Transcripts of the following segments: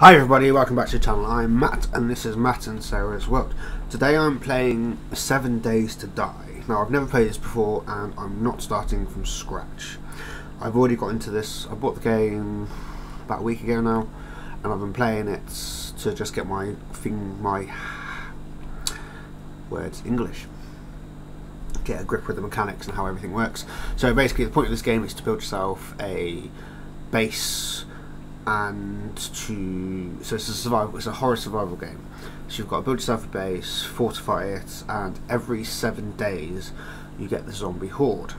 Hi everybody, welcome back to the channel. I'm Matt and this is Matt and Sarah's World. Today I'm playing 7 Days to Die. Now I've never played this before and I'm not starting from scratch. I've already got into this, I bought the game about a week ago now and I've been playing it to just get my thing, my words English. Get a grip with the mechanics and how everything works. So basically the point of this game is to build yourself a base and to so it's a survival it's a horror survival game. So you've got to build yourself a base fortify it and every seven days you get the zombie horde.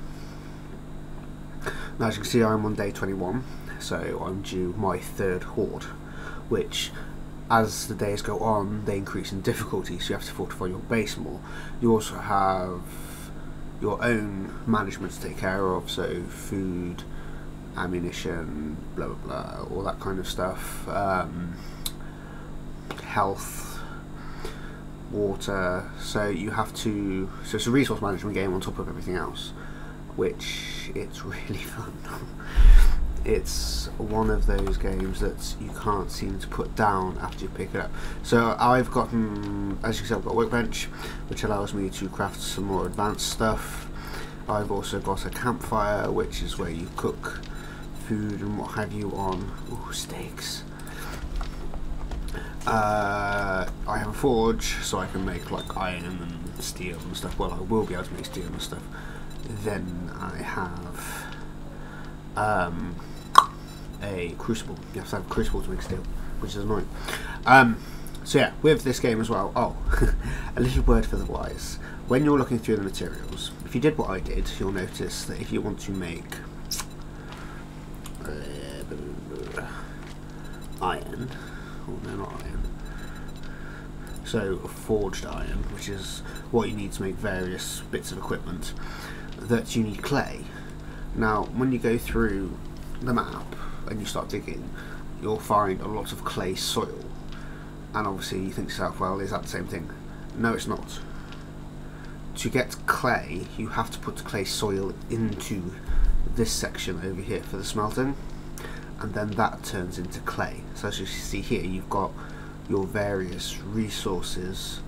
Now as you can see I'm on day 21 so I'm due my third horde which as the days go on they increase in difficulty so you have to fortify your base more. You also have your own management to take care of so food ammunition, blah blah blah, all that kind of stuff. Um, health, water. So you have to. So it's a resource management game on top of everything else, which it's really fun. it's one of those games that you can't seem to put down after you pick it up. So I've gotten, as you can see, I've got a workbench, which allows me to craft some more advanced stuff. I've also got a campfire, which is where you cook food and what have you on. Ooh, steaks. Uh, I have a forge, so I can make like iron and steel and stuff. Well, I will be able to make steel and stuff. Then I have um, a crucible. You have to have a crucible to make steel, which is annoying. Um, so yeah, with this game as well. Oh, a little word for the wise. When you're looking through the materials, if you did what I did, you'll notice that if you want to make Uh, iron. Oh no, not iron. So forged iron, which is what you need to make various bits of equipment. That you need clay. Now, when you go through the map and you start digging, you'll find a lot of clay soil. And obviously, you think to yourself, well, is that the same thing? No, it's not. To get clay, you have to put clay soil into this section over here for the smelting and then that turns into clay. So as you see here, you've got your various resources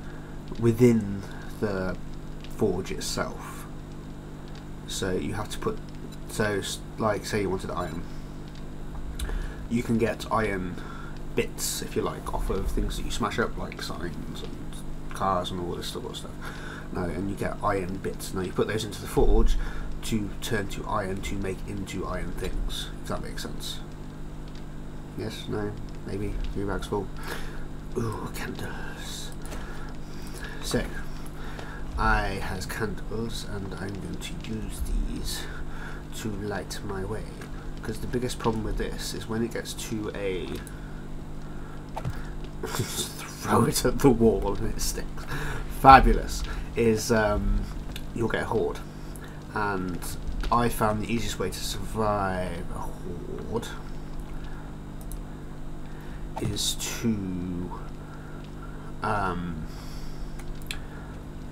within the forge itself. So you have to put, so like say you wanted iron, you can get iron bits, if you like, off of things that you smash up, like signs and cars and all this sort of stuff. No, and you get iron bits. Now you put those into the forge to turn to iron to make into iron things, if that makes sense. Yes, no, maybe, three bags full. Ooh, candles. So, I has candles and I'm going to use these to light my way. Because the biggest problem with this is when it gets to a... throw it at the wall and it sticks. Fabulous. Is um, you'll get a horde. And I found the easiest way to survive a horde is to um,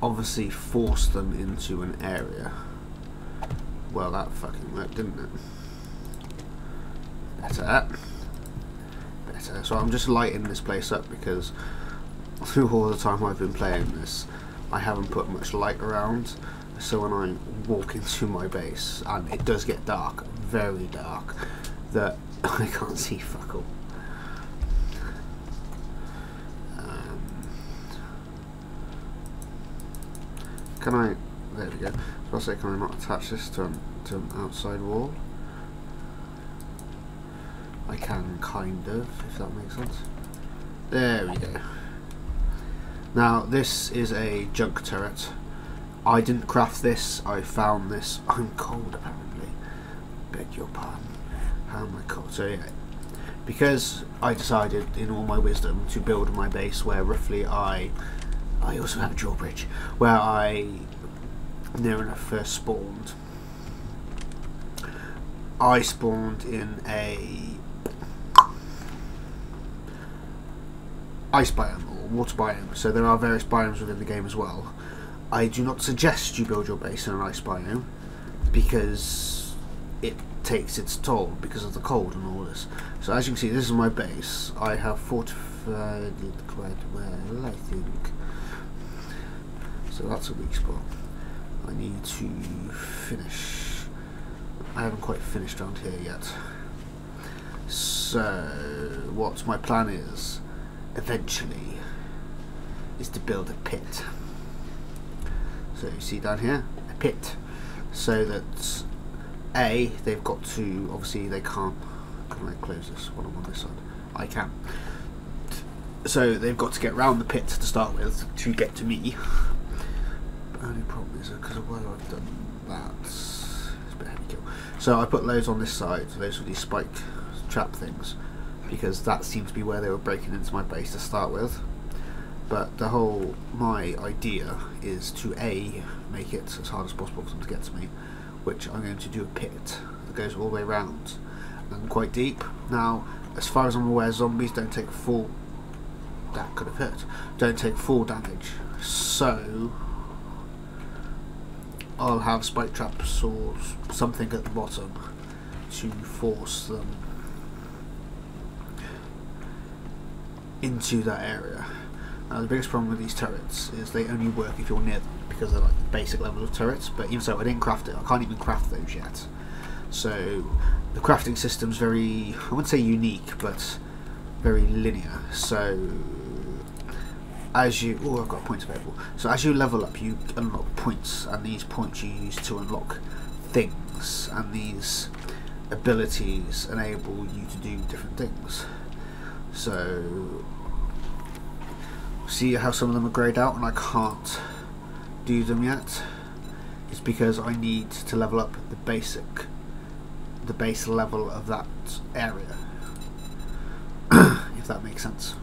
obviously force them into an area. Well, that fucking worked, didn't it? Better. Better. So I'm just lighting this place up because through all the time I've been playing this, I haven't put much light around. So when I walk into my base, and it does get dark, very dark, that I can't see fuck all. Um, can I, there we go, so I say can I not attach this to an, to an outside wall? I can kind of, if that makes sense. There we go. Now this is a junk turret. I didn't craft this, I found this. I'm cold apparently. Beg your pardon. How am I cold? So yeah, because I decided in all my wisdom to build my base where roughly I I also have a drawbridge where I near enough first spawned. I spawned in a ice biome or water biome, so there are various biomes within the game as well. I do not suggest you build your base in an ice biome because it takes its toll because of the cold and all this. So as you can see, this is my base. I have fortified it quite well, I think. So that's a weak spot. I need to finish. I haven't quite finished around here yet. So what my plan is, eventually, is to build a pit. So you see down here, a pit, so that a they've got to obviously they can't. Can I close this I'm on this side? I can. So they've got to get round the pit to start with to get to me. Only problem is uh, because of where I've done that, it's a bit heavy kill. So I put loads on this side, those are these spike trap things, because that seems to be where they were breaking into my base to start with but the whole my idea is to a make it as hard as possible for them to get to me which I'm going to do a pit that goes all the way around and quite deep. Now as far as I'm aware zombies don't take full that could have hurt don't take full damage. So I'll have spike traps or something at the bottom to force them into that area uh, the biggest problem with these turrets is they only work if you're near them because they're like the basic level of turrets. But even so, I didn't craft it. I can't even craft those yet. So the crafting system's very, I wouldn't say unique, but very linear. So as you, oh, I've got points available. So as you level up, you unlock points, and these points you use to unlock things, and these abilities enable you to do different things. So see how some of them are greyed out and I can't do them yet. It's because I need to level up the basic the base level of that area if that makes sense.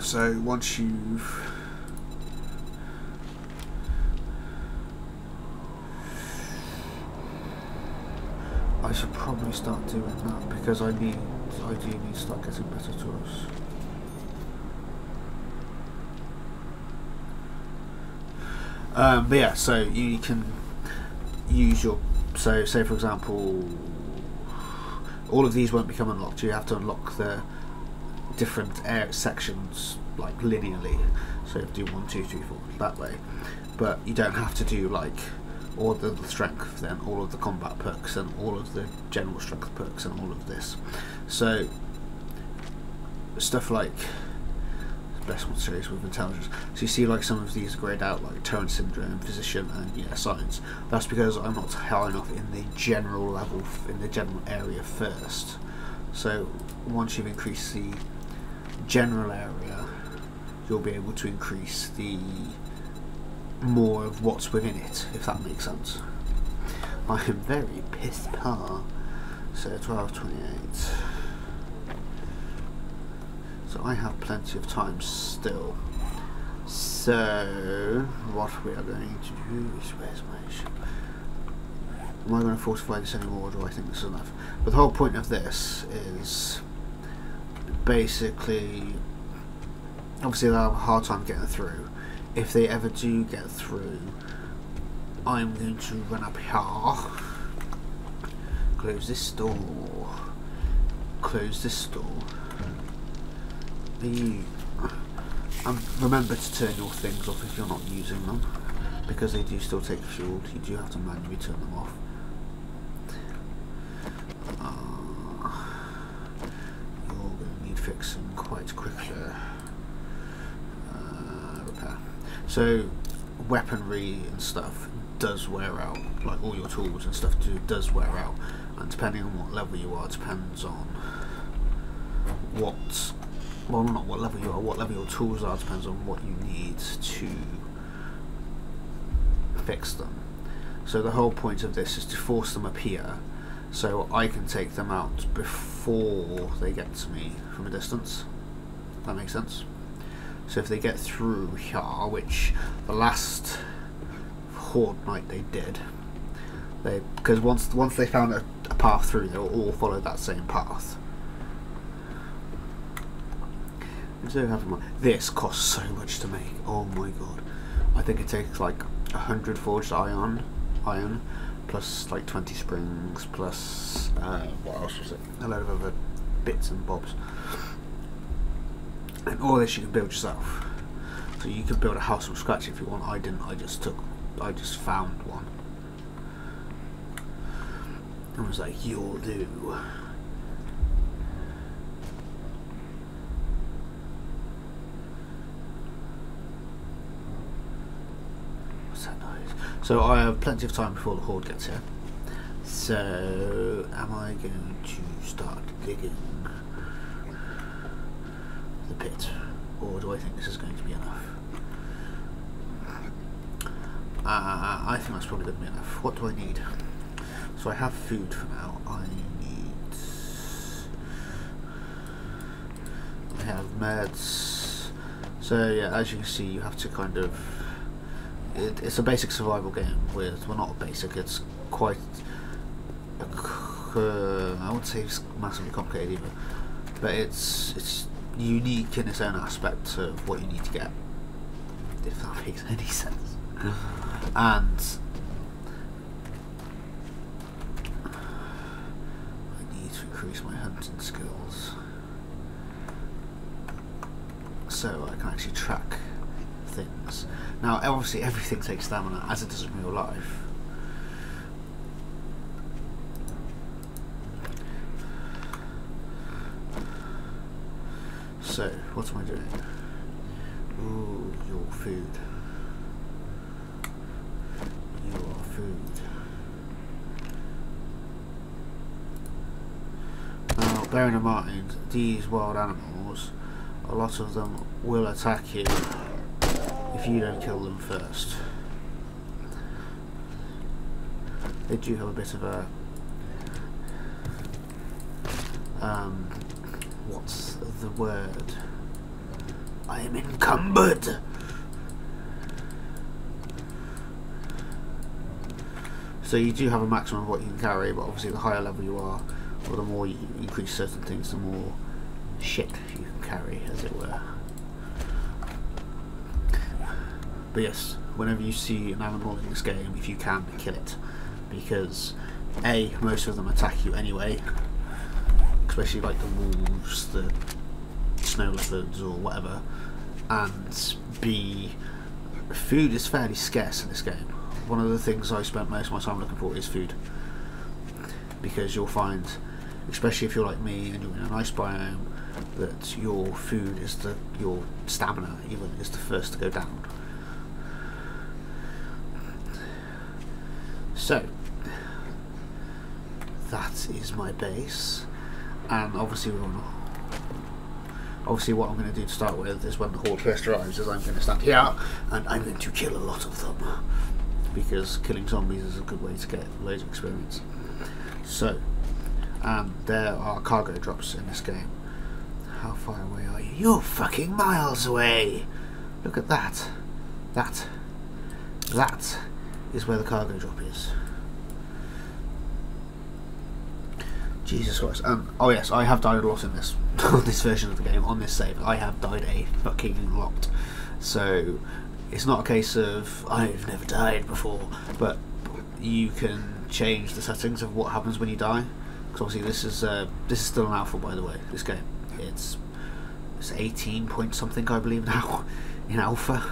So once you've I should probably start doing that because I need I do need to start getting better tools. Um, but yeah, so you can use your so say for example all of these won't become unlocked. You have to unlock the different air sections like linearly. So you have to do one, two, three, four that way. But you don't have to do like all the, the strength, then all of the combat perks, and all of the general strength perks, and all of this. So stuff like best one series with intelligence. So you see like some of these grayed out like Turret Syndrome, physician and yeah, science. That's because I'm not high enough in the general level in the general area first. So once you've increased the general area, you'll be able to increase the more of what's within it, if that makes sense. I am very pissed par. So 1228. So I have plenty of time still. So what we are going to do is where's my ship? Am I going to fortify this anymore or do I think this is enough? But the whole point of this is basically obviously they'll have a hard time getting through if they ever do get through, I'm going to run up here, close this door, close this door. The um, remember to turn your things off if you're not using them, because they do still take fuel. You do have to manually turn them off. Uh, you're going to need fixing quite quickly. So weaponry and stuff does wear out, like all your tools and stuff do does wear out, and depending on what level you are, depends on what, well not what level you are, what level your tools are, depends on what you need to fix them. So the whole point of this is to force them up here, so I can take them out before they get to me from a distance. That makes sense? So if they get through here, which the last Horde night they did, they because once once they found a, a path through, they'll all follow that same path. This costs so much to make. Oh my god! I think it takes like a hundred forged iron, iron, plus like 20 springs, plus uh, what else was it? A load of other bits and bobs. And all this you can build yourself. So you could build a house from scratch if you want. I didn't. I just took. I just found one. I was like, you'll do. That? So I have plenty of time before the horde gets here. So am I going to start digging the pit, or do I think this is going to be enough? Uh, I think that's probably going to be enough. What do I need? So I have food for now. I need. I have meds. So yeah, as you can see, you have to kind of. It, it's a basic survival game with well, not basic. It's quite. Uh, I wouldn't say it's massively complicated either, but it's it's unique in its own aspect of what you need to get. If that makes any sense. and I need to increase my hunting skills so I can actually track things. Now, obviously, everything takes stamina as it does in real life. So, what am I doing? Ooh, your food. Your food. Now, bearing in mind, these wild animals, a lot of them will attack you if you don't kill them first. They do have a bit of a um, what's the word? I am encumbered. So you do have a maximum of what you can carry, but obviously the higher level you are, or the more you increase certain things, the more shit you can carry, as it were. Yes, whenever you see an animal in this game, if you can, kill it. Because A, most of them attack you anyway, especially like the wolves, the snow leopards or whatever, and B, food is fairly scarce in this game. One of the things I spent most of my time looking for is food, because you'll find, especially if you're like me and you're in an ice biome, that your food is the your stamina even is the first to go down. So that is my base. And obviously we're obviously what I'm going to do to start with is when the horde first arrives is I'm going to stand here and I'm going to kill a lot of them. Because killing zombies is a good way to get loads of experience. So and there are cargo drops in this game. How far away are you? You're fucking miles away! Look at that. That. That is where the cargo drop is Jesus Christ. Um, oh yes, I have died a lot in this on this version of the game, on this save. I have died a fucking lot. So it's not a case of I've never died before, but you can change the settings of what happens when you die. Because obviously this is uh, this is still an alpha, by the way. This game, it's it's 18 point something, I believe now, in alpha.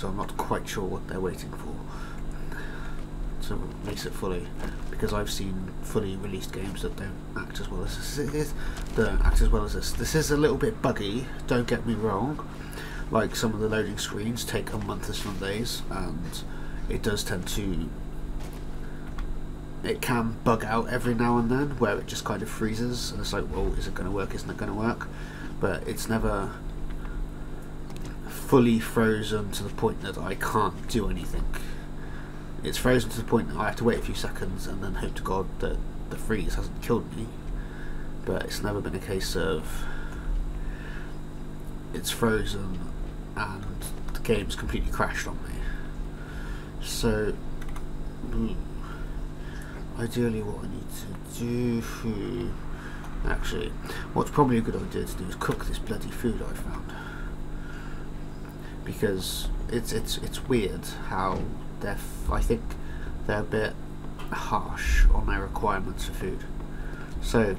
So I'm not quite sure what they're waiting for to release it fully because I've seen fully released games that don't act as well as this is don't act as well as this. This is a little bit buggy, don't get me wrong. Like some of the loading screens take a month or some days and it does tend to it can bug out every now and then where it just kind of freezes and it's like well is it going to work isn't it going to work but it's never fully frozen to the point that I can't do anything it's frozen to the point that I have to wait a few seconds and then hope to God that the freeze hasn't killed me. But it's never been a case of it's frozen and the game's completely crashed on me. So, hmm, ideally, what I need to do. Hmm, actually, what's probably a good idea to do is cook this bloody food I found because it's it's it's weird how they're I think they're a bit harsh on their requirements for food. So,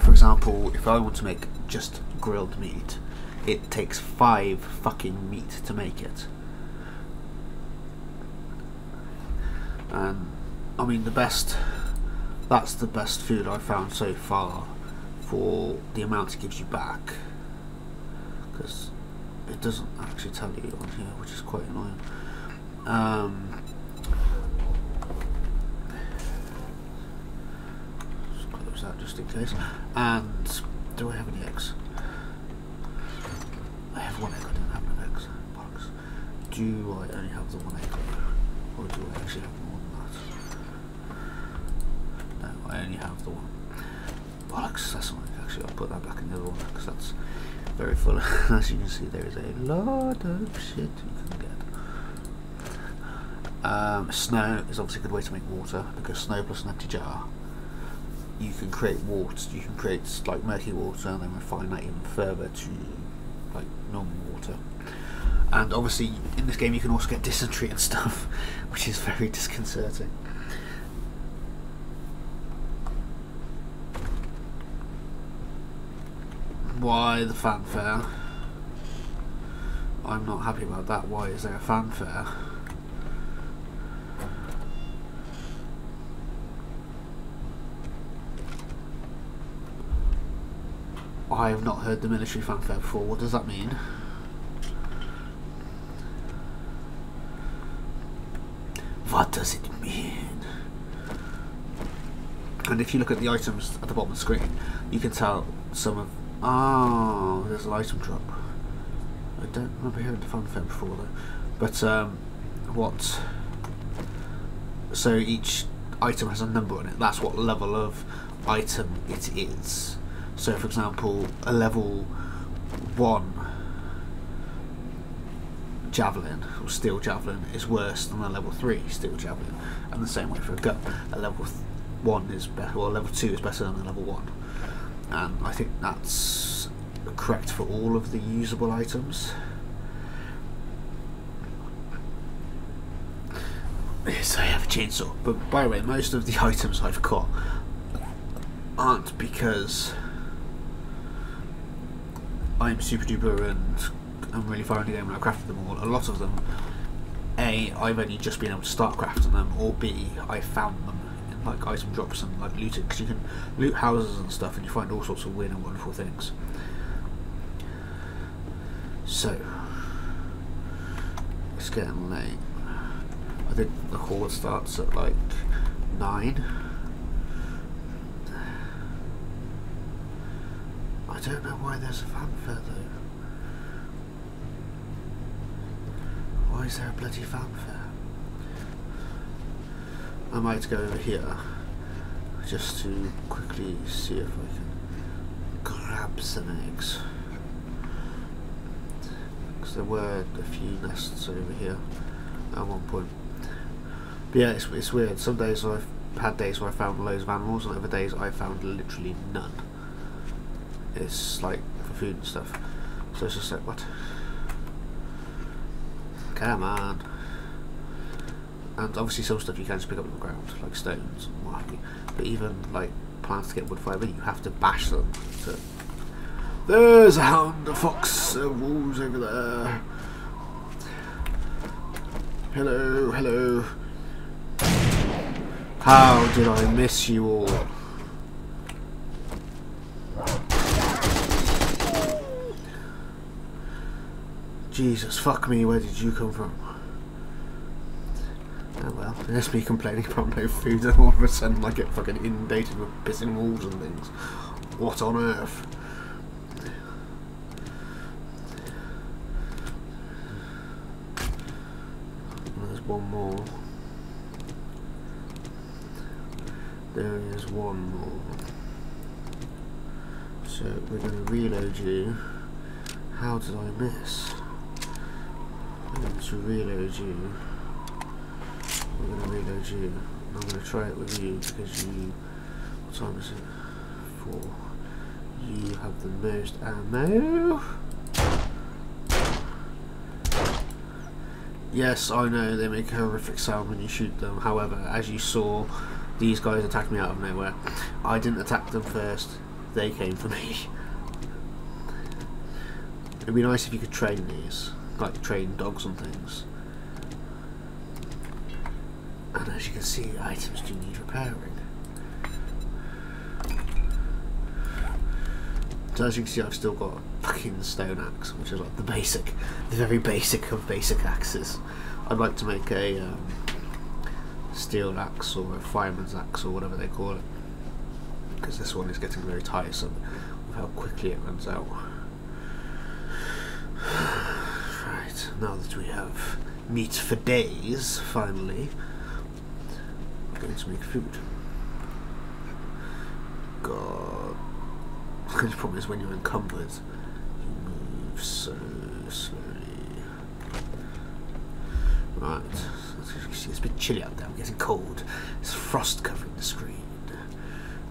for example, if I want to make just grilled meat, it takes five fucking meat to make it. And I mean, the best, that's the best food I've found so far for the amount it gives you back. Because it doesn't actually tell you on here, which is quite annoying. Um, close that just in case. And do I have any eggs? I have one egg. I don't have enough eggs. Box. Do I only have the one egg, or do I actually have more than that? No, I only have the one. Bollocks. That's not actually. I'll put that back in the other one because that's very full. As you can see, there is a lot of shit you can get. Um, snow is obviously a good way to make water because snow plus an empty jar you can create water, you can create like murky water and then refine that even further to like normal water. And obviously in this game you can also get dysentery and stuff, which is very disconcerting. Why the fanfare? I'm not happy about that. Why is there a fanfare? I have not heard the military fanfare before. What does that mean? What does it mean? And if you look at the items at the bottom of the screen, you can tell some of... Oh, there's an item drop. I don't remember hearing the fanfare before though. But, um, what... So each item has a number on it. That's what level of item it is. So, for example, a level 1 javelin or steel javelin is worse than a level 3 steel javelin, and the same way for a gun. A level 1 is better, or level 2 is better than a level 1. And I think that's correct for all of the usable items. Yes, I have a chainsaw, but by the way, most of the items I've got aren't because I'm super duper and I'm really far into the game and I've crafted them all. A lot of them, A, I've only just been able to start crafting them, or B, I found them in like item drops and like looting, because you can loot houses and stuff and you find all sorts of weird and wonderful things. So, it's getting late. I think the horde starts at like 9. I don't know why there's a fanfare though. Why is there a bloody fanfare? I might go over here just to quickly see if I can grab some eggs. Because there were a few nests over here at one point. But yeah, it's, it's weird. Some days I've had days where I found loads of animals, and other days I found literally none it's like for food and stuff. So it's just like, what? Come on. And obviously some stuff you can just pick up on the ground, like stones and what have you. But even like plants to get wood fibre, you have to bash them. To... There's a hound, a fox, a wolves over there. Hello, hello. How did I miss you all? Jesus, fuck me, where did you come from? Oh well, there's me complaining about no food and all of a sudden I get fucking inundated with pissing wolves and things. What on earth? There's one more. There is one more. So we're going to reload you. How did I miss? to reload you. We're going to reload you. I'm going to try it with you because you. What time is it? Four. You have the most ammo. Yes, I know they make a horrific sound when you shoot them. However, as you saw, these guys attacked me out of nowhere. I didn't attack them first. They came for me. It'd be nice if you could train these, like train dogs and things. And as you can see, items do need repairing. So as you can see, I've still got a fucking stone axe, which is like the basic, the very basic of basic axes. I'd like to make a um, steel axe or a fireman's axe or whatever they call it, because this one is getting very tiresome with how quickly it runs out. Right, now that we have meat for days, finally, going to make food. God. The problem is when you're encumbered, you move so slowly. Right, it's a bit chilly out there, I'm getting cold. There's frost covering the screen.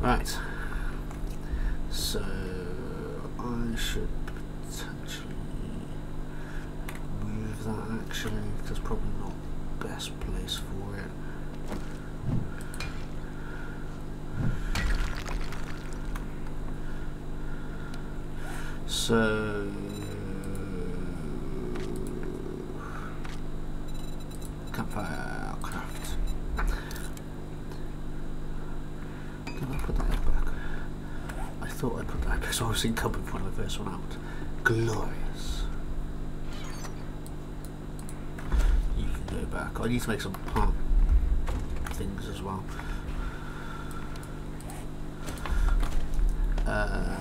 Right, so I should potentially move that actually, that's probably not best place for it. So campfire craft. Can I put that back? I thought I put that because I was encumbered when I first went out. Glorious. You can go back. I need to make some palm things as well. Uh,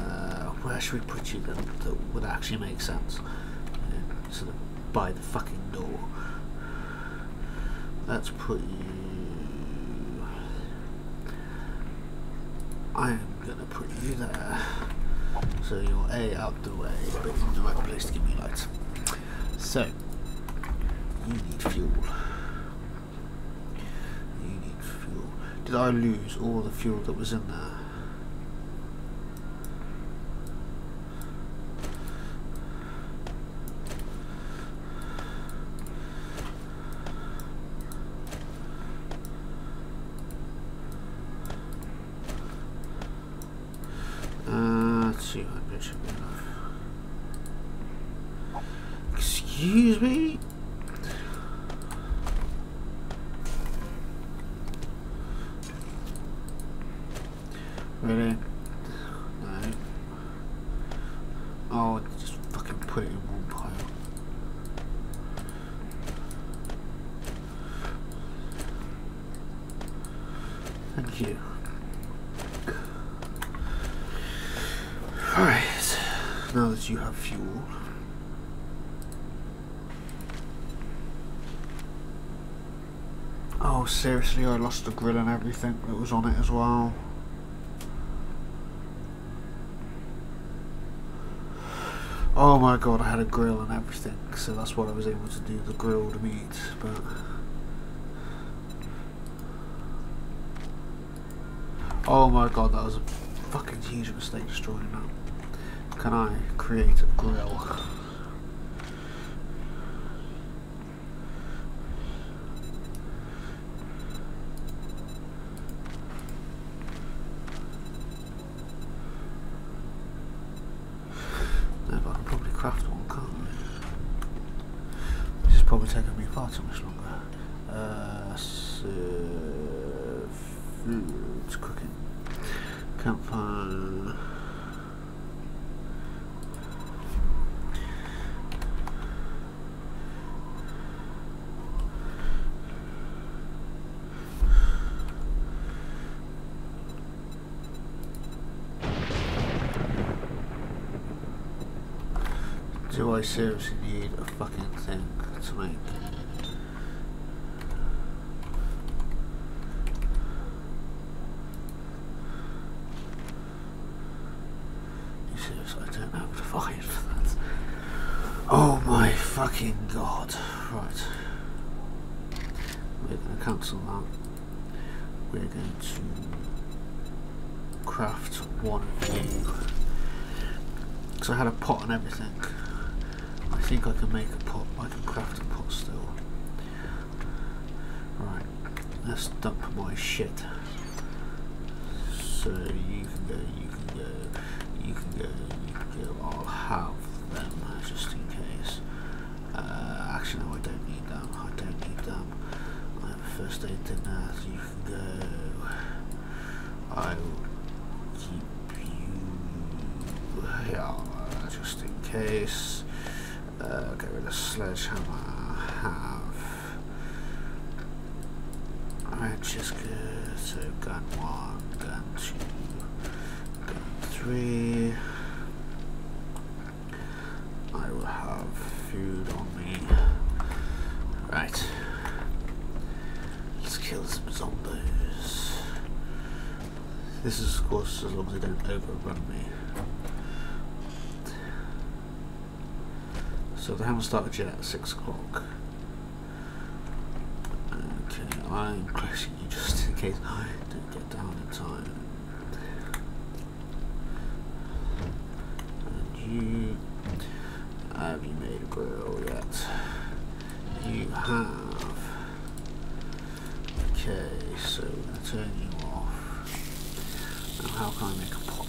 should we put you then that would actually make sense? Yeah, sort of by the fucking door. Let's put you. I am gonna put you there. So you're A out the way, but in the right place to give me light. So you need fuel. You need fuel. Did I lose all the fuel that was in there? Uh, 200 should be enough. Excuse me? Really? No. Oh, just fucking put it in one pile. Thank you. Right, now that you have fuel. I lost the grill and everything that was on it as well. Oh my god, I had a grill and everything, so that's what I was able to do the grilled meat, but... Oh my god, that was a fucking huge mistake destroying that. Can I create a grill? No, but I can probably craft one, can't I? This is probably taking me far too much longer. Uh, so, food cooking. Campfire. Do I seriously need a fucking thing to make? You serious? I don't have for that. Oh my fucking god. Right. We're going to cancel that. We're going to craft one of you. Because I had a pot and everything think I can make a pot. I can craft a pot still. Right, let's dump my shit. So you can go, you can go, you can go, you can go. I'll have them uh, just in case. Uh, actually, no, I don't need them. I don't need them. I have a first aid in there, so you can go. I will sledgehammer. Have is good. So gun one, gun two, gun three. I will have food on me. Right. Let's kill some zombies. This is of course as long as they don't overrun me. So they haven't started yet at six o'clock. Okay, I'm crashing you just in case I don't get down in time. And you have you made a grill yet? You have. Okay, so I'm gonna turn you off. Now how can I make a pot?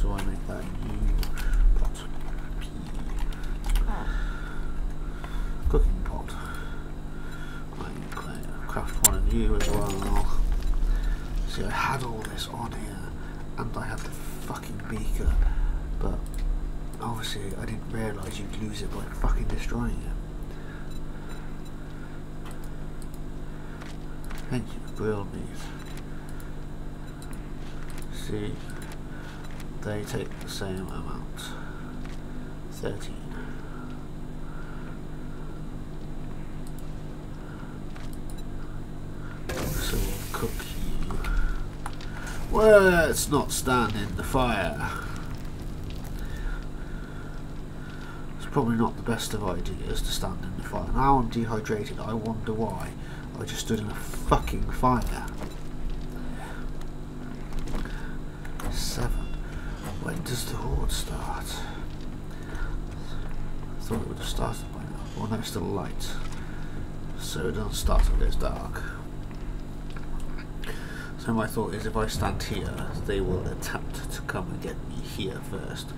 So I make that new you as well. See, I had all this on here, and I had the fucking beaker, but obviously I didn't realise you'd lose it by fucking destroying it. Thank you, grilled meat. See, they take the same amount. 13. Let's not standing the fire. It's probably not the best of ideas to stand in the fire. Now I'm dehydrated, I wonder why. I just stood in a fucking fire. Seven. When does the horde start? I thought it would have started by now. Well, no, it's still light. So it doesn't start until it's dark. So my thought is if I stand here, they will attempt to come and get me here first.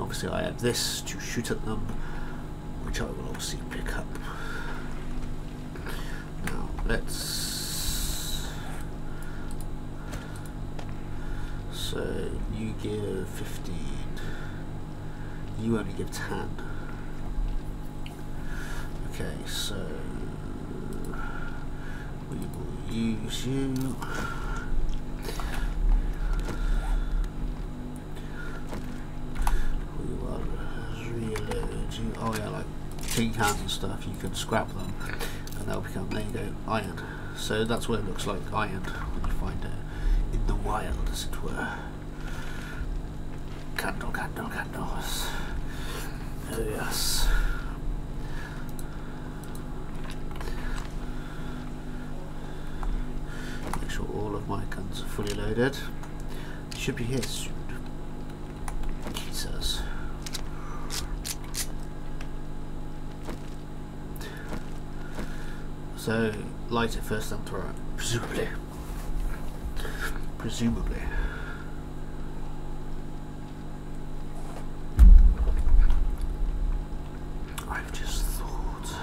Obviously I have this to shoot at them, which I will obviously pick up. Let's... So you give 15. You only give 10. Okay, so we will use you. We are really oh yeah, like tin cans and stuff, you can scrap them and they'll become, there you go, iron. So that's what it looks like, iron, when you find it in the wild, as it were. Candle, candle, candles. Oh yes. Make sure all of my guns are fully loaded. Should be here soon. Jesus. So, light it first throw it, presumably. Presumably. I've just thought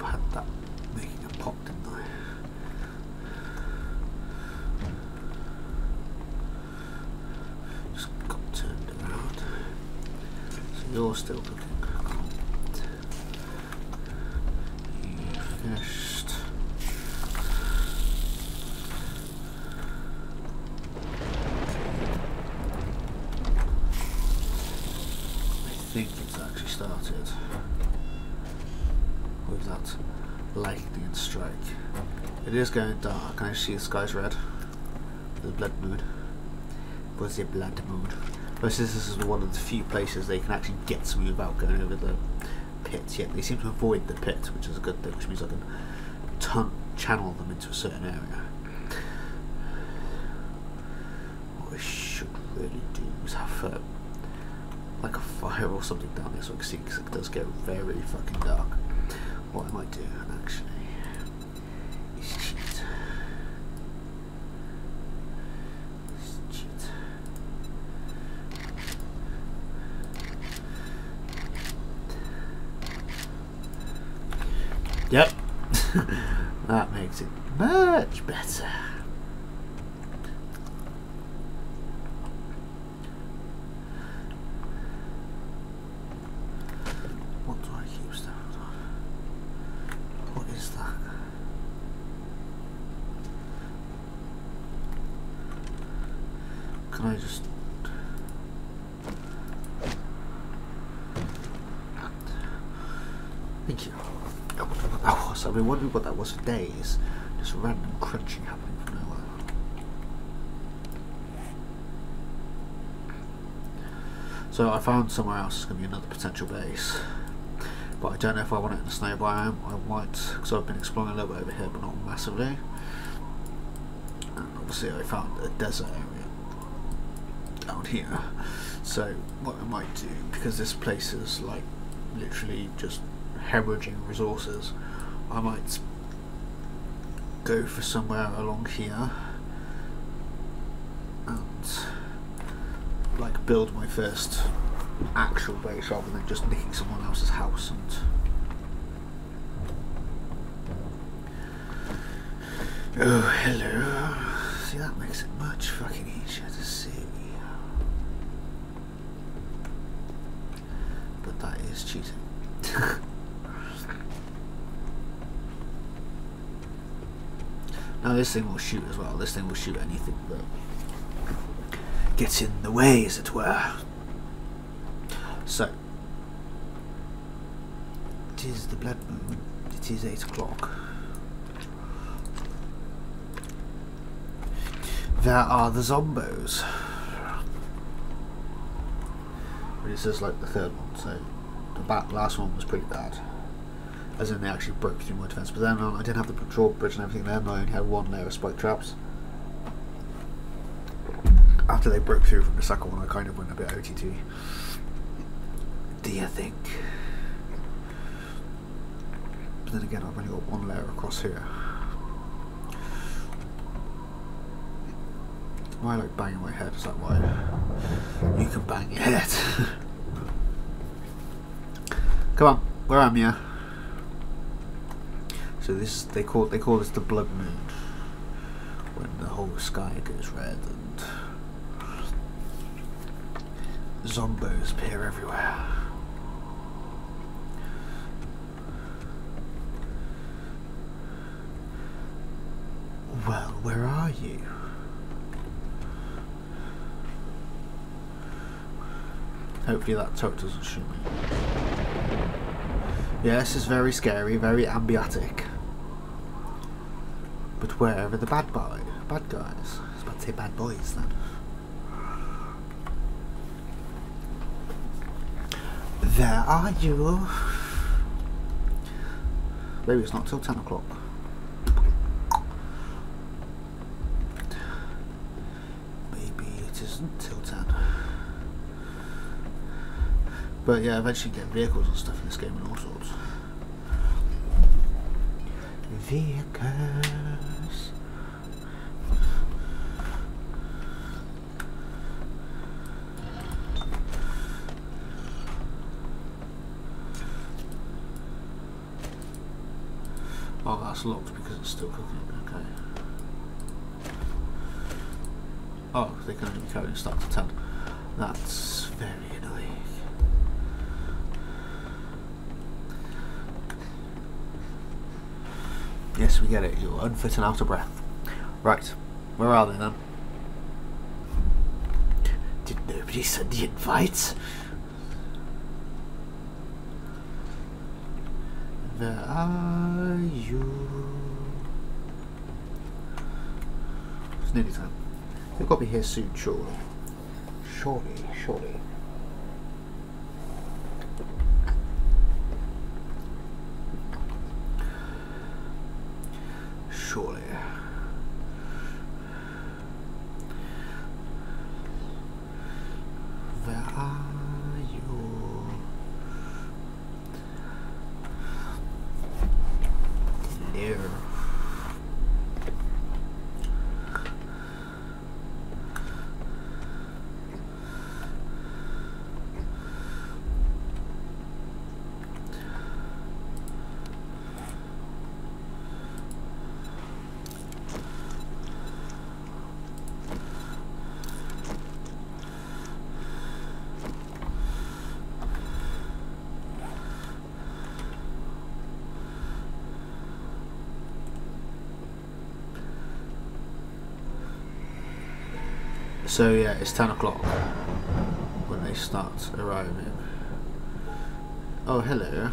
I had that making a pop, didn't I? Just got turned around. So you're still cooking. Going dark, and I see the sky's red. The blood moon. Was the blood moon? But since this is one of the few places they can actually get to me without going over the pit, yet they seem to avoid the pit, which is a good thing, which means I can ton channel them into a certain area. What I should really do is have uh, like a fire or something down there so I can see because it does get very fucking dark. What I might do actually is cheat. Is cheat. Yep. that makes it much better. What do I keep stuff on? What is that? Can I just Thank you. Oh, so I've been wondering what that for days. Just random crunching happening from nowhere. So I found somewhere else is going to be another potential base. But I don't know if I want it in a snow biome. I might, because I've been exploring a little bit over here, but not massively. And obviously I found a desert area down here. So what I might do, because this place is like literally just hemorrhaging resources, I might go for somewhere along here and like build my first actual base rather than just nicking someone else's house and Oh hello. See that makes it much fucking easier to see. But that is cheating. now this thing will shoot as well. This thing will shoot anything that gets in the way, as it were. So, it is the blood moon. It is eight o'clock. There are the zombos. This is like the third one, so the back last one was pretty bad. As in they actually broke through my defence, but then um, I didn't have the patrol bridge and everything then, I only had one layer of spike traps. After they broke through from the second one I kind of went a bit OTT. Do you think? But then again I've only got one layer across here. Am I like banging my head? Is that why? You can bang your head. Come on, where am you? So this they call they call this the blood moon, when the whole sky goes red and zombos appear everywhere. Well, where are you? Hopefully that turret doesn't shoot me. Yeah, this is very scary, very ambiotic. But where the bad boy, bad guys? I was about to say bad boys then. There are you. Maybe it's not till 10 o'clock. Maybe it isn't till 10. But yeah, eventually get vehicles and stuff in this game and all sorts. Vehicles. Oh, locked because it's still cooking. Okay. Oh, they can only carry start to 10. That's very annoying. Yes, we get it. You're unfit and out of breath. Right. Where are they then? Did nobody send the invite? Where are you? It's nearly time. They've got to be here soon. Surely, surely. Surely. Where are you? So yeah, it's 10 o'clock when they start arriving. Oh, hello.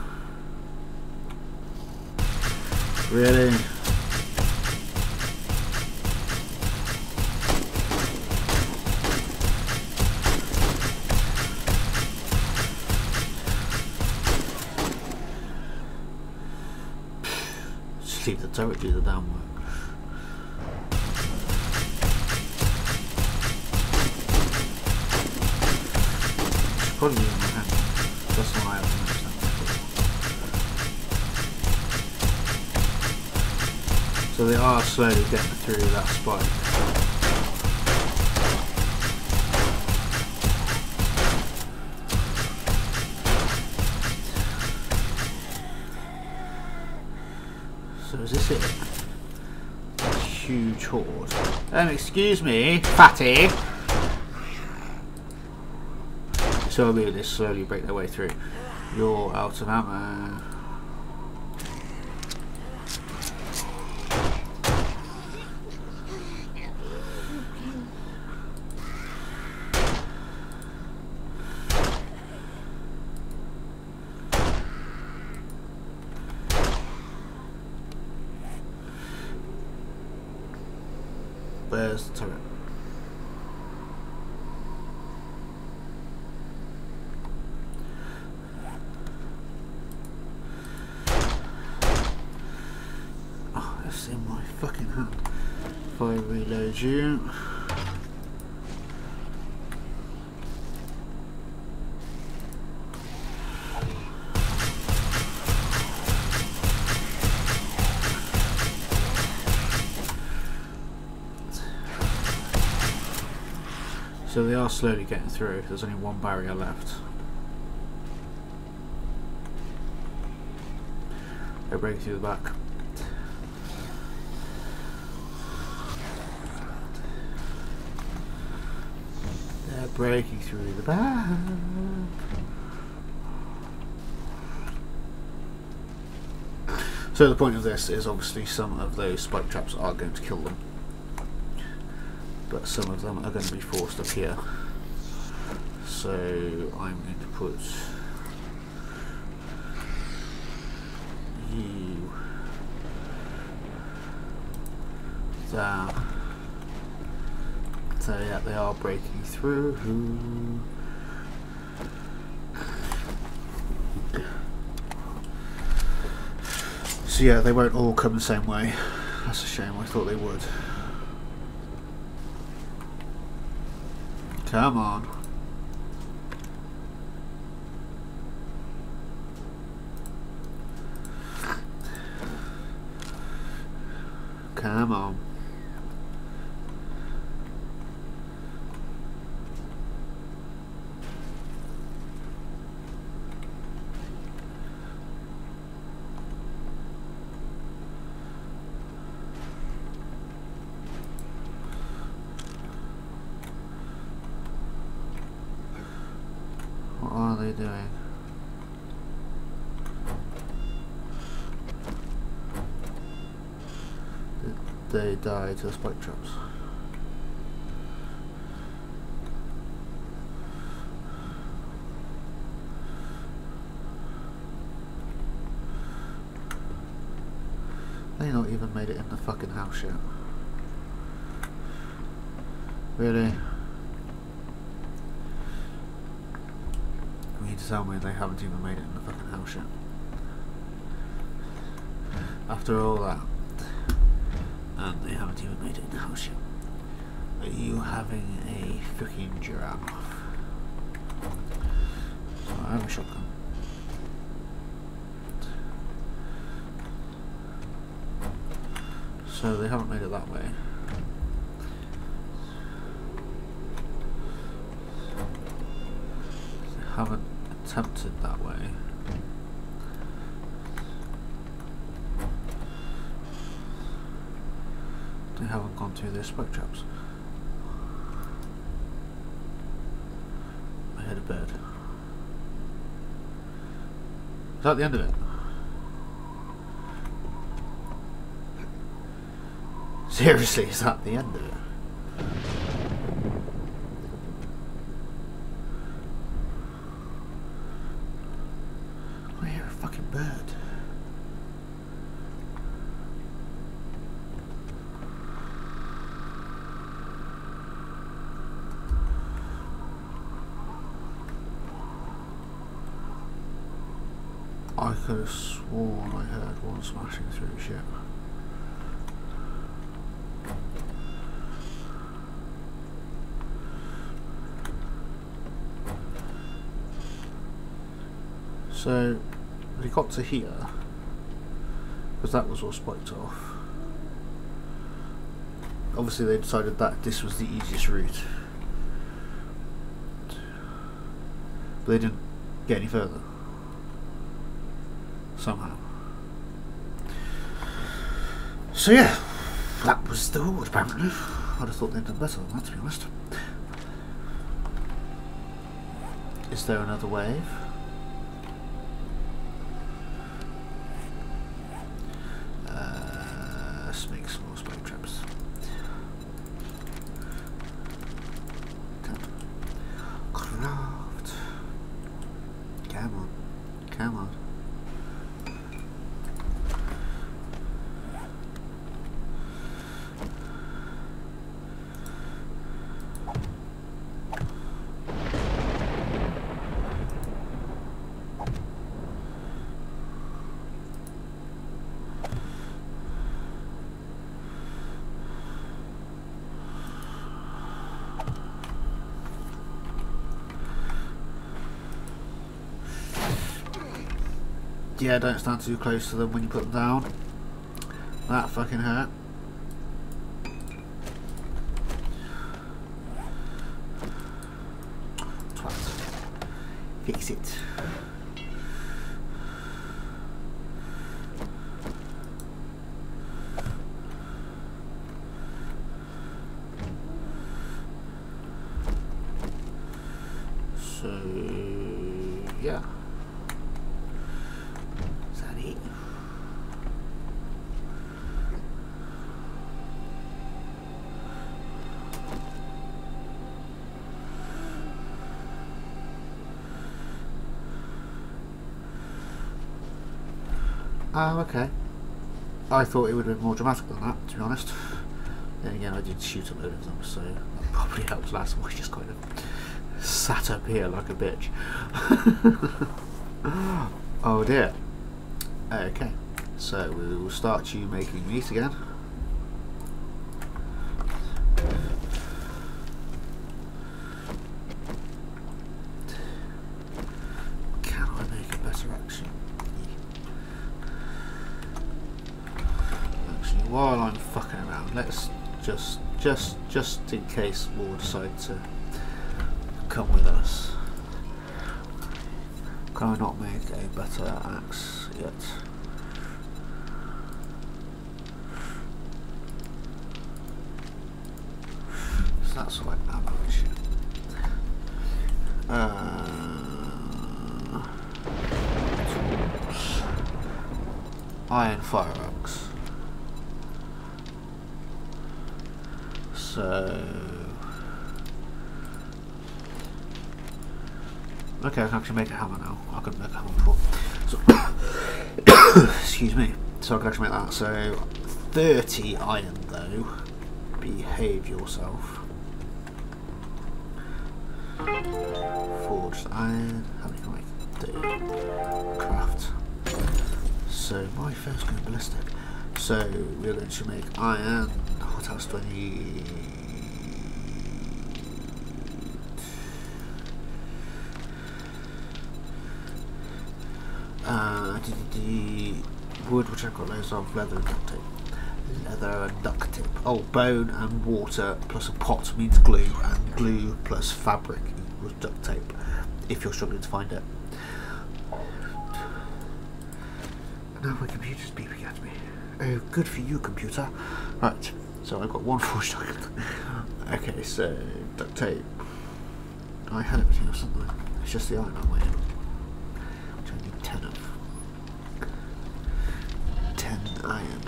Really? So they are slowly getting through that spike. So is this it? Huge horde. Um, excuse me, fatty. So just slowly break their way through. You're out of ammo. Where's the turret? Oh, it's in my fucking hand. If I So they are slowly getting through. There's only one barrier left. They're breaking through the back. They're breaking through the back. So the point of this is obviously some of those spike traps are going to kill them but some of them are going to be forced up here. So I'm going to put you there. So yeah, they are breaking through. So yeah, they won't all come the same way. That's a shame, I thought they would. Come on. Come on. What are they doing? Did they die to the spike traps? They not even made it in the fucking house yet. Really? You mean to tell me they haven't even made it in the fucking house yet? After all that, and they haven't even made it in the house yet. Are you having a fucking giraffe? I have a shotgun. So they haven't made it that way. They haven't attempted that way. They through their spike traps. I heard a bird. Is that the end of it? Seriously, is that the end of it? I could have sworn I heard one smashing through ship. So, we got to here, because that was all spiked off. Obviously they decided that this was the easiest route. But they didn't get any further. Somehow. So yeah, that was the Horde apparently. I'd have thought they'd done better than that to be honest. Is there another wave? Uh, let's make some more spike traps. Craft. Come on. Come on. Yeah, don't stand too close to them when you put them down. That fucking hurt. Twat. Fix it. So, yeah. Is that it? Oh, okay. I thought it would have been more dramatic than that, to be honest. Then again, I did shoot a load of them, so that probably helps last one. just kind of sat up here like a bitch. oh dear. Okay, so we will start you making meat again. Can I make a better action? Actually, while I'm fucking around, let's just, just, in case War decide to come with us. Can I not make a better axe yet? So that's like average. Uh, tools. Iron fire axe. So. Okay, I can actually make a hammer now. I couldn't make a hammer before. So, excuse me. So I can actually make that. So, 30 iron though. Behave yourself. Forged iron. How many can I? Do. Craft. So, my phone's going ballistic. So, we're going to make iron. What else do I need? Uh, wood, which I've got loads of, leather and duct tape. Leather and duct tape. Oh, bone and water plus a pot means glue, and glue plus fabric equals duct tape, if you're struggling to find it. Now my computer's beeping at me. Oh, good for you, computer. Right, so I've got one forged iron. okay, so duct tape. I had everything else, didn't I? It's just the iron I'm waiting which I need 10 of. 10 iron,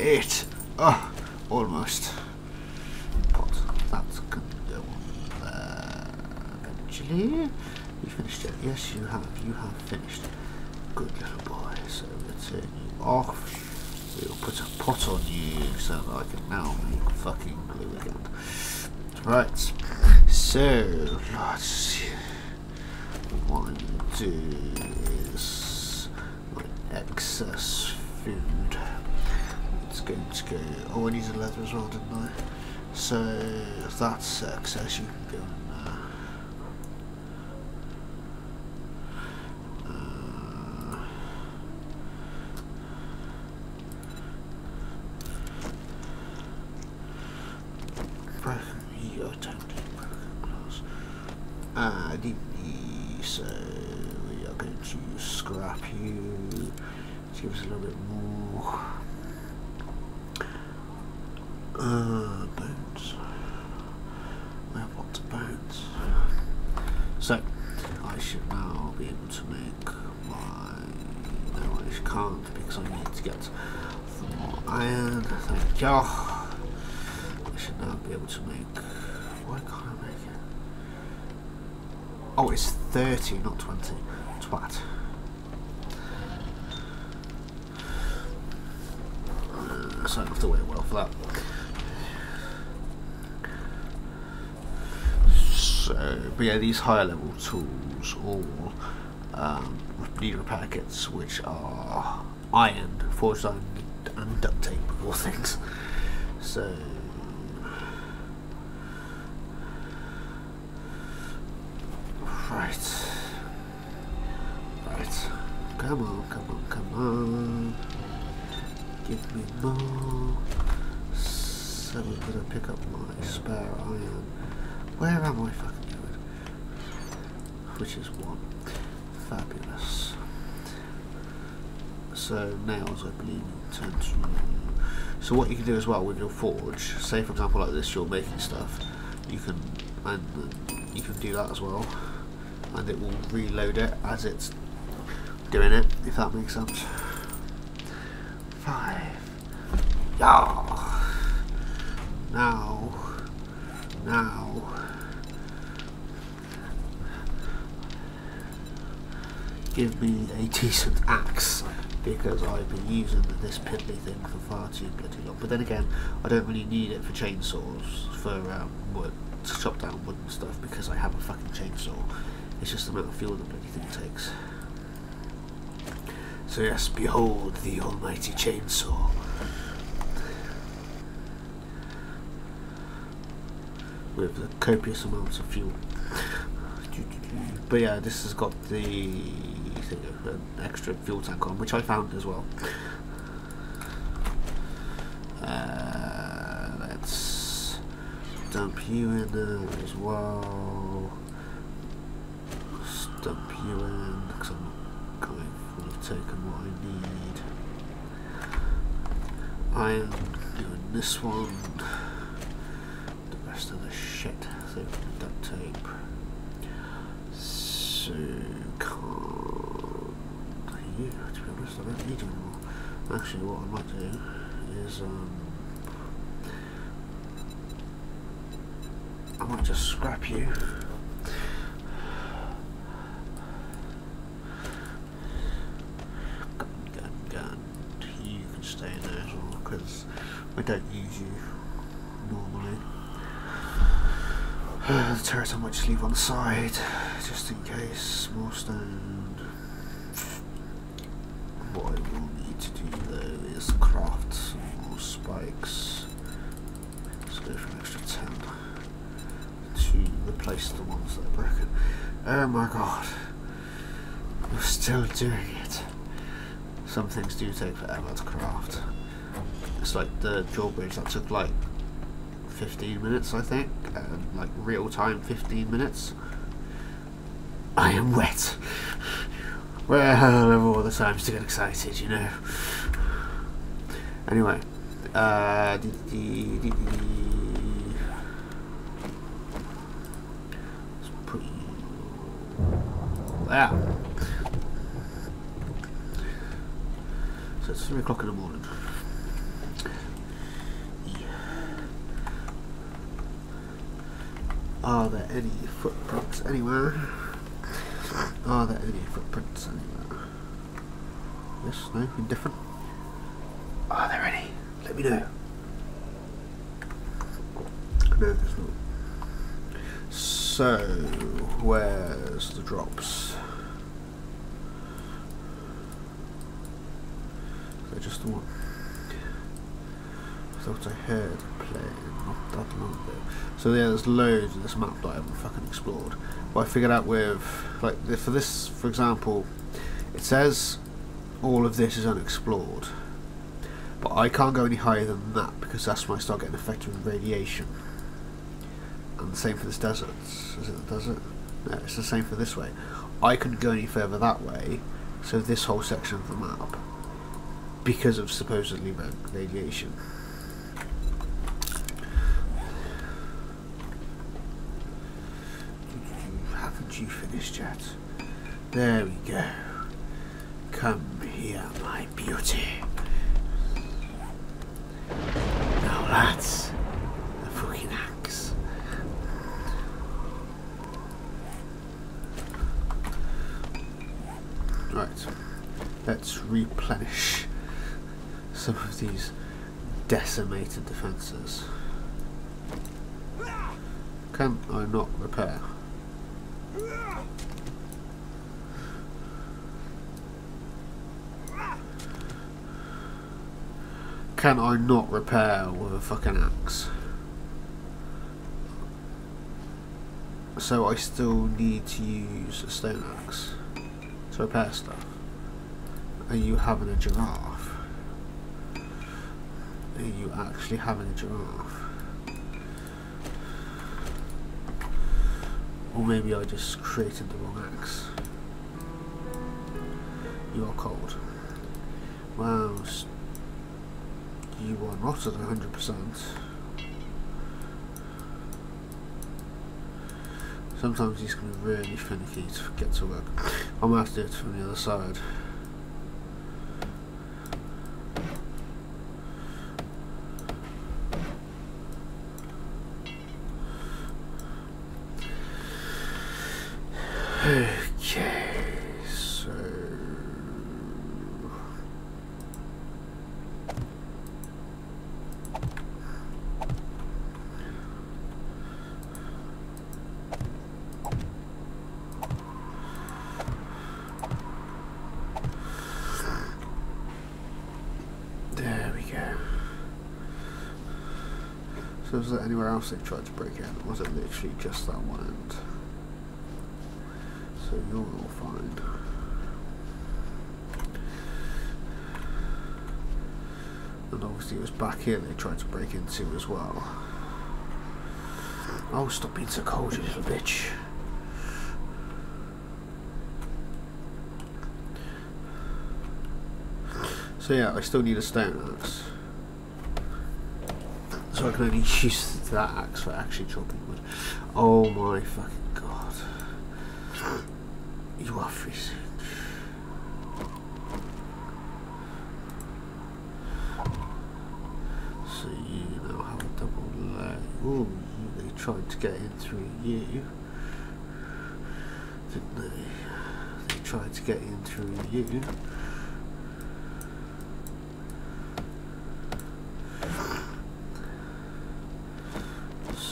7, 8. Oh, ah, almost. Pot. That's gonna go on there eventually. You finished it. Yes, you have. You have finished. Good little boy. So we'll turn you off. We'll put a pot on you so that I can now make fucking glue again. Right. So, let's see. What I'm going to do is excess food. It's going to go. Oh, I needed leather as well, didn't I? So that's excess, you can go in there. Uh, broken, you are totally broken glass. Ah, did so we are going to scrap you to give us a little bit more. Uh, bones. Where what bones? So, I should now be able to make my. No, I can't because I need to get more iron. Thank you. I should now be able to make. Why can't I make it? Oh, it's 30, not 20. Twat. Uh, so I have to wait a while for that. So, but yeah, these higher level tools all um, need repair kits, which are iron, forged iron, and duct tape, of all things. So, right, right, come on, come on, come on, give me more. So we're gonna pick up my spare iron. Where am I fucking going? Which is one. Fabulous. So nails, I believe. So what you can do as well with your forge, say for example like this, you're making stuff. You can and you can do that as well, and it will reload it as it's doing it. If that makes sense. Five. Yeah. Now. Now. Give me a decent axe because I've been using this piddly thing for far too bloody long. But then again, I don't really need it for chainsaws, for um, wood, to chop down wood and stuff because I have a fucking chainsaw. It's just the amount of fuel the bloody thing takes. So yes, behold the almighty chainsaw. With the copious amounts of fuel. But yeah, this has got the an extra fuel tank on, which I found as well. Uh, let's dump you in there as well. Let's dump you in because I'm going to have taken what I need. I am doing this one. The rest of the shit. So duct tape. So can't to be honest I don't need you anymore. Actually what I might do is um I might just scrap you. Gun, gun. You can stay there as well because we don't use you normally. the turret I might just leave on the side just in case. More stone. What I will need to do though is craft some more spikes. Let's go for an extra 10 to replace the ones that are broken. Oh my god. We're still doing it. Some things do take forever to craft. It's like the drawbridge that took like 15 minutes I think, and like real time 15 minutes. I am wet. Well, of all the times to get excited, you know. Anyway, uh, dee -dee -dee let's put you there. So it's three o'clock in the morning. Are there any footprints anywhere? Are there any footprints anywhere? Yes, no, indifferent? Are there any? Let me know. No, there's not. So, where's the drops? The one? Thought I heard playing not that long ago. So yeah, there's loads of this map that I haven't fucking explored. But I figured out with, like, for this, for example, it says all of this is unexplored. But I can't go any higher than that because that's when I start getting affected with radiation. And the same for this desert. Is it the desert? No, it's the same for this way. I couldn't go any further that way, so this whole section of the map, because of supposedly radiation. Haven't you finished yet? There we go. Come here, my beauty. Now that's a fucking axe. Right, let's replenish these decimated defences. Can I not repair? Can I not repair with a fucking axe? So I still need to use a stone axe to repair stuff. Are you having a giraffe? Are you actually having a giraffe? Or maybe I just created the wrong axe. You are cold. Wow, you are not at 100%. Sometimes he's going to be really finicky to get to work. I'm have to do it from the other side. So was there anywhere else they tried to break in? Was it literally just that one end? So you're all fine. And obviously it was back here they tried to break into as well. Oh, stop being so cold, you little bitch. So yeah, I still need a stone axe so I can only use that axe for actually chopping wood. Oh my fucking god. You are freezing. So you now have a double leg. Oh, they tried to get in through you. Didn't they? They tried to get in through you.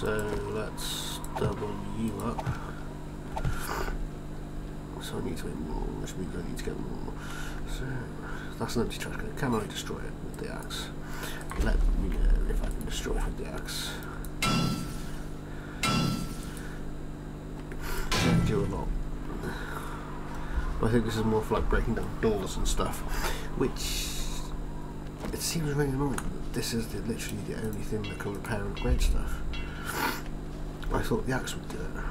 So let's double you up. So I need to make more, which means I need to get more. So that's an empty trash can. Can I destroy it with the axe? Let me know if I can destroy it with the axe. Don't do a lot. I think this is more for like breaking down doors and stuff, which it seems really annoying. that This is the, literally the only thing that can repair and upgrade stuff. I thought the axe would do it.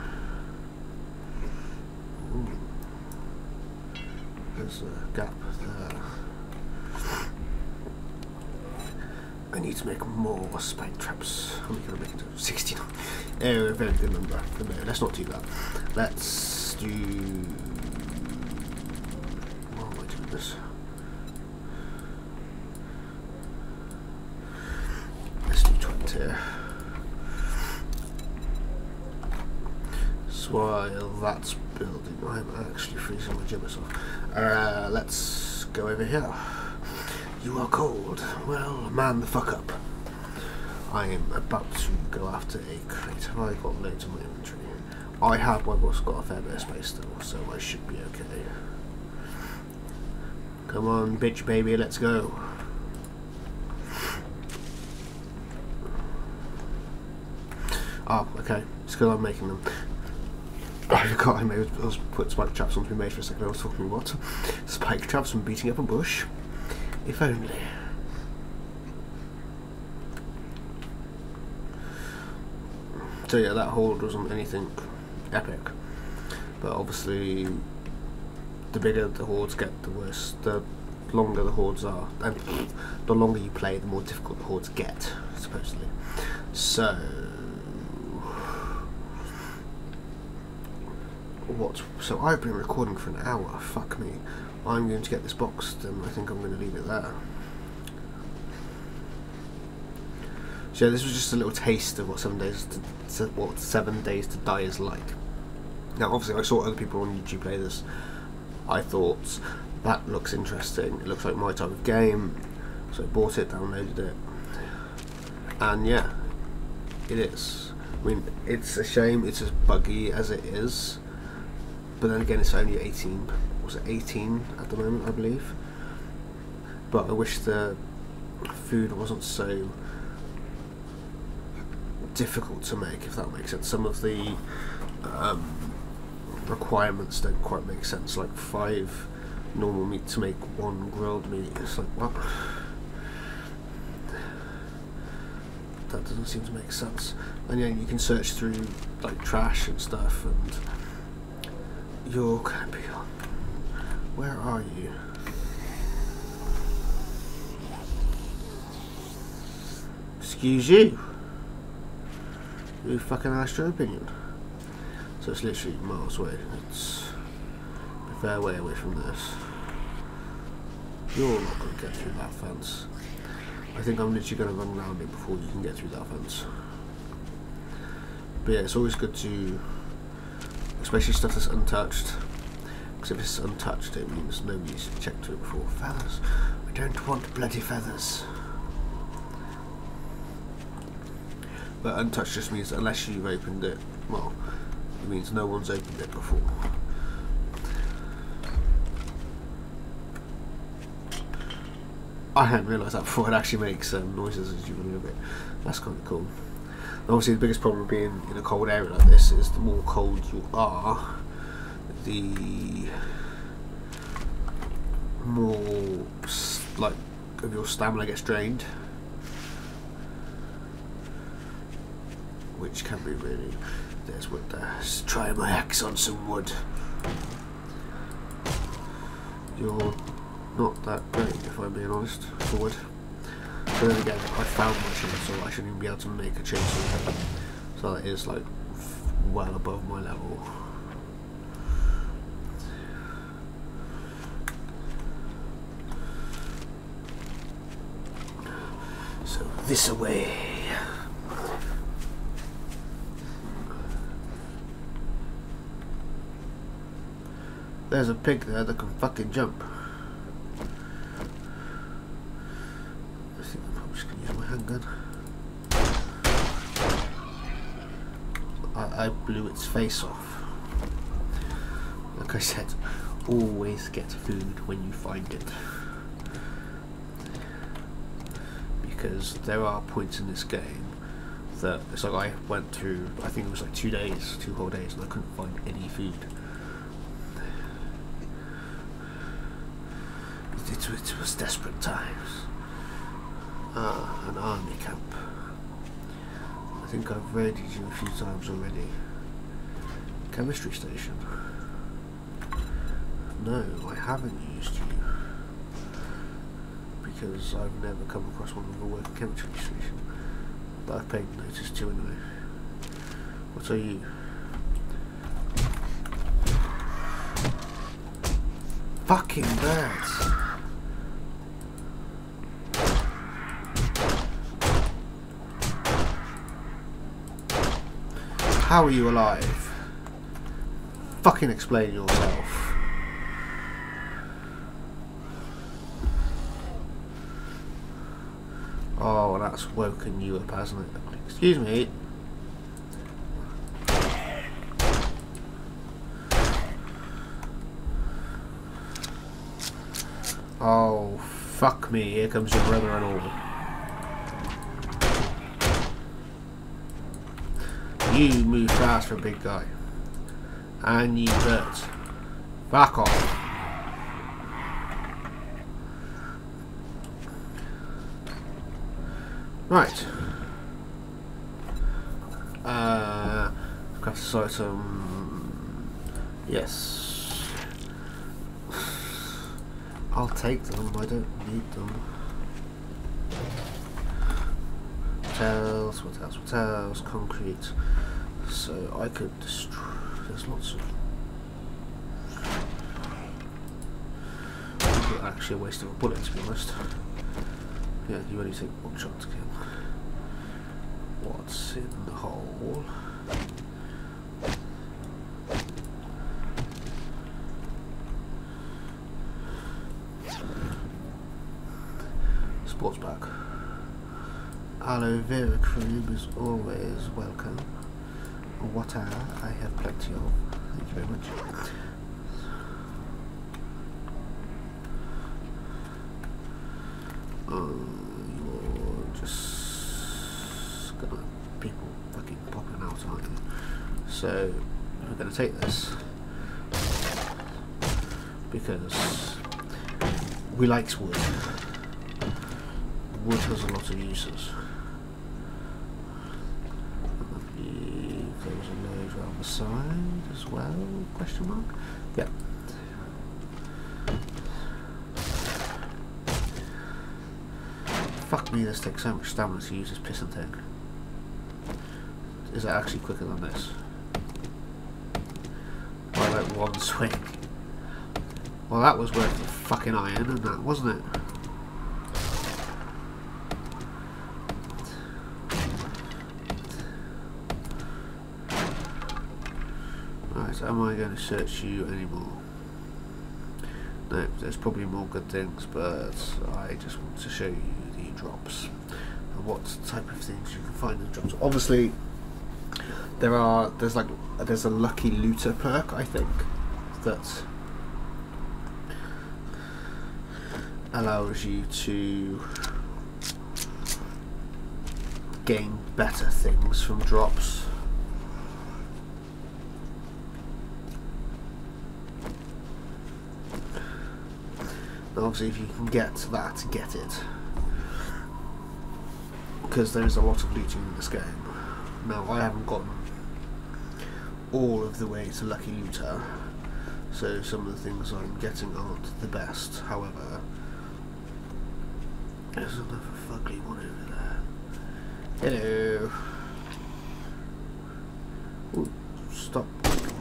There's a gap there. I need to make more spike traps. How many can I make into? 69. Oh, a very good number. Let's not do that. Let's do... What am I doing this? Let's do 20. So while that's building, I'm actually freezing my gibbers off. Uh, let's go over here. You are cold. Well, man the fuck up. I am about to go after a crate. I got loads in my inventory. I have my boss got a fair bit of space still, so I should be okay. Come on, bitch baby, let's go. Oh, okay. It's because I'm making them. I forgot I, made, I was put spike traps on to be made for a second. I was talking what? Spike traps from beating up a bush. If only. So yeah, that horde wasn't anything epic. But obviously the bigger the hordes get, the worse the longer the hordes are. And the longer you play, the more difficult the hordes get, supposedly. So what? So I've been recording for an hour. Fuck me. I'm going to get this boxed, and I think I'm going to leave it there. So yeah, this was just a little taste of what seven days to, what seven days to die is like. Now, obviously, I saw other people on YouTube play this. I thought that looks interesting. It looks like my type of game, so I bought it, downloaded it, and yeah, it is. I mean, it's a shame it's as buggy as it is, but then again, it's only 18. Was it 18 at the moment? I believe. But I wish the food wasn't so difficult to make, if that makes sense. Some of the um, requirements don't quite make sense. Like five normal meat to make one grilled meat. It's like what? That doesn't seem to make sense. And yeah, you can search through like trash and stuff, and you're gonna be on. Where are you? Excuse you. You fucking asked your opinion. So it's literally miles away. It's a fair way away from this. You're not going to get through that fence. I think I'm literally going to run around it before you can get through that fence. But yeah, it's always good to, especially stuff that's untouched, because if it's untouched it means nobody's checked it before. Feathers. I don't want bloody feathers. But untouched just means unless you've opened it, well, it means no one's opened it before. I hadn't realised that before. It actually makes um, noises as you move it. That's kind of cool. And obviously, the biggest problem being in a cold area like this is the more cold you are, the more like of your stamina gets drained. which can be really. There's wood there. Let's try my axe on some wood. You're not that great, if I'm being honest, for wood. But then again, I found my chainsaw, I shouldn't even be able to make a chainsaw. So that is like well above my level. So this away. There's a pig there that can fucking jump. I think I'm probably just to use my handgun. I, I blew its face off. Like I said, always get food when you find it. Because there are points in this game that it's like I went through, I think it was like two days, two whole days, and I couldn't find any food. It, it was desperate times. Ah, an army camp. I think I've raided you a few times already. Chemistry station. No, I haven't used you. Because I've never come across one with a working chemistry station. But I've paid notice to anyway. What are you? Fucking birds! How are you alive? Fucking explain yourself. Oh, that's woken you up, hasn't it? Excuse me. Oh, fuck me. Here comes your brother and all. You move fast for a big guy. And you hurt. Back off. Right. Uh, craft item. Yes. I'll take them. I don't need them. What else? What else? What else? Concrete. So I could destroy. There's lots of. Actually, a waste of a bullet to be honest. Yeah, you only take one shot to kill. What's in the hole? Sports bag. Aloe vera cream is always welcome. Water I have plenty of. Thank you very much. So we're going to take this because we likes wood. Wood has a lot of uses. There was a load around the side as well, question mark? Yeah. Fuck me, this takes so much stamina to use this piston thing. Is it actually quicker than this? One swing. Well, that was worth the fucking iron, and that wasn't it? Right, am I going to search you anymore? No, there's probably more good things, but I just want to show you the drops and what type of things you can find in the drops. Obviously, there are there's like there's a lucky looter perk I think that allows you to gain better things from drops. obviously if you can get that, get it. Because there is a lot of looting in this game. Now I haven't gotten all of the way to Lucky Looter, so some of the things I'm getting aren't the best. However, there's another fugly one over there. Hello. Ooh, stop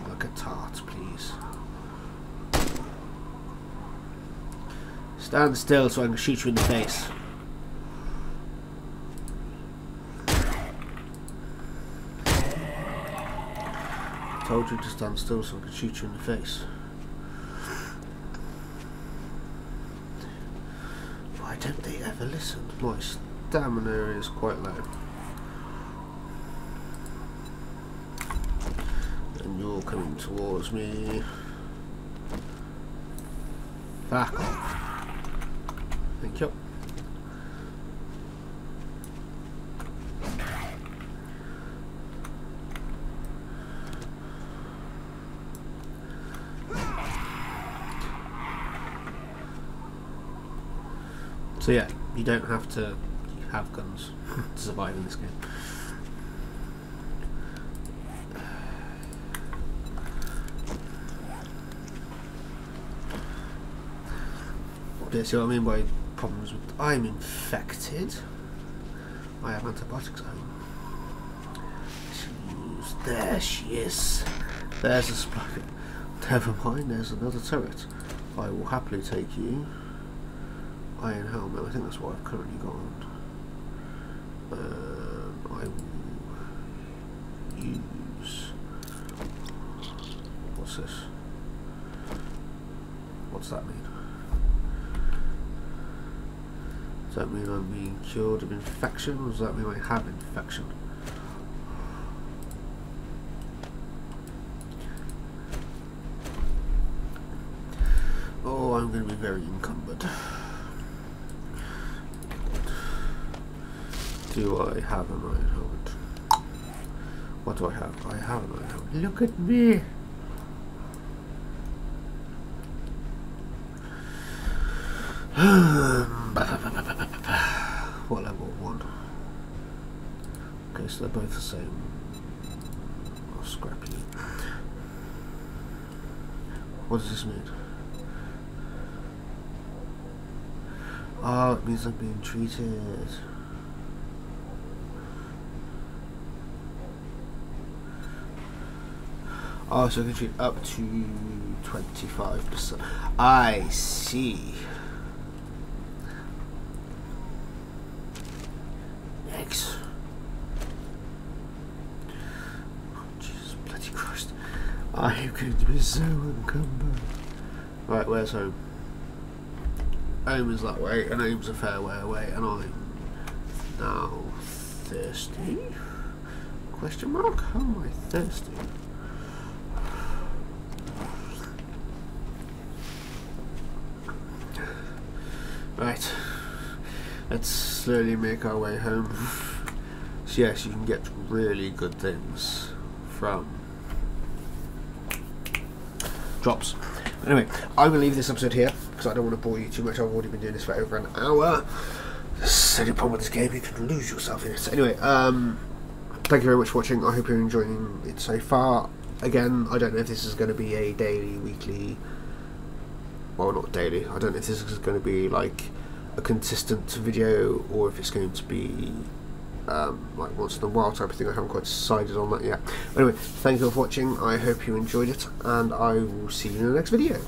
like a tart, please. Stand still so I can shoot you in the face. Told you to stand still so I could shoot you in the face. Why don't they ever listen? My stamina is quite low. And you're coming towards me. Back off. Thank you. So yeah, you don't have to have guns to survive in this game. Yeah, see what I mean by problems with I'm infected. I have antibiotics at. There she is. There's a sprocket. Never mind, there's another turret. I will happily take you iron helmet. I think that's what I've currently got. Um, I will use. What's this? What's that mean? Does that mean I'm being cured of infection, or does that mean I have infection? Oh, I'm going to be very encumbered. do I have an iron helmet? What do I have? I have Look at me! what level one? Okay, so they're both the same. I'll scrap you. What does this mean? Oh, it means I'm being treated. So I can treat up to 25%. I see. X. Oh, Jesus bloody Christ. I am going to be so encumbered. Right, where's home? Home is that way, and home's a fair way away, and I'm now thirsty? Question mark? How am I thirsty? Right, let's slowly make our way home. So yes, you can get really good things from drops. Anyway, I'm going to leave this episode here because I don't want to bore you too much. I've already been doing this for over an hour. So the problem with this game, you can lose yourself in it. So anyway, um, thank you very much for watching. I hope you're enjoying it so far. Again, I don't know if this is going to be a daily, weekly, well, not daily. I don't know if this is going to be like a consistent video or if it's going to be um, like once in a while type of thing. I haven't quite decided on that yet. Anyway, thank you all for watching. I hope you enjoyed it, and I will see you in the next video.